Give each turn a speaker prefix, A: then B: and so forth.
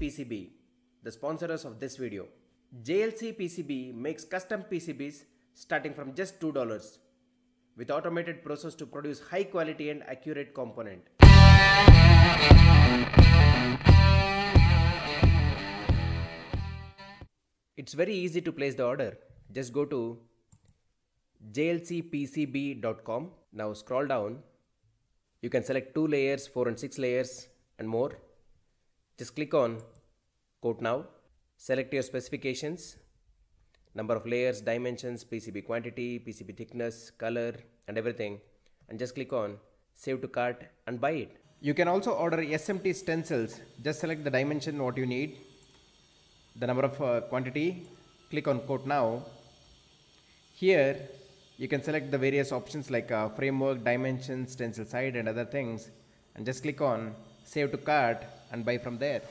A: PCB, the sponsors of this video. JLC PCB makes custom PCBs starting from just $2 with automated process to produce high quality and accurate component. It's very easy to place the order. Just go to jlcpcb.com. Now scroll down. You can select 2 layers, 4 and 6 layers and more. Just click on quote now. Select your specifications, number of layers, dimensions, PCB quantity, PCB thickness, color and everything and just click on save to cart and buy it. You can also order SMT stencils. Just select the dimension what you need, the number of uh, quantity, click on quote now. Here you can select the various options like uh, framework, dimensions, stencil side and other things and just click on save to cart and buy from there.